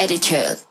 attitude.